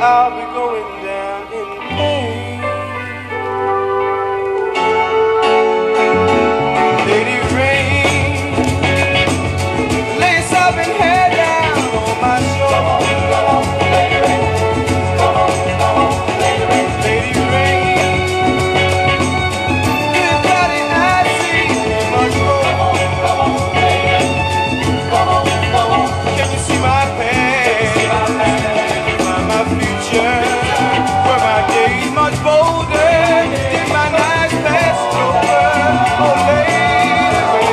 I'll be going much bolder. My over? Baby.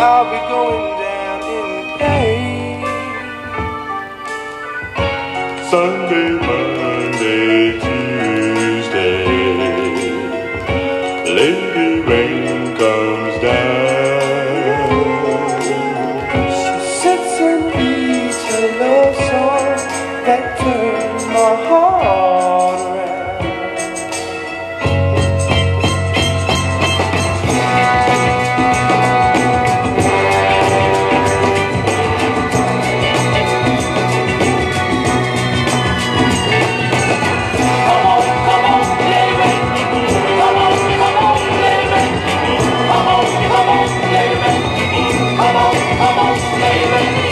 I'll be going down in? Sunday, Monday, Tuesday. Late Amen.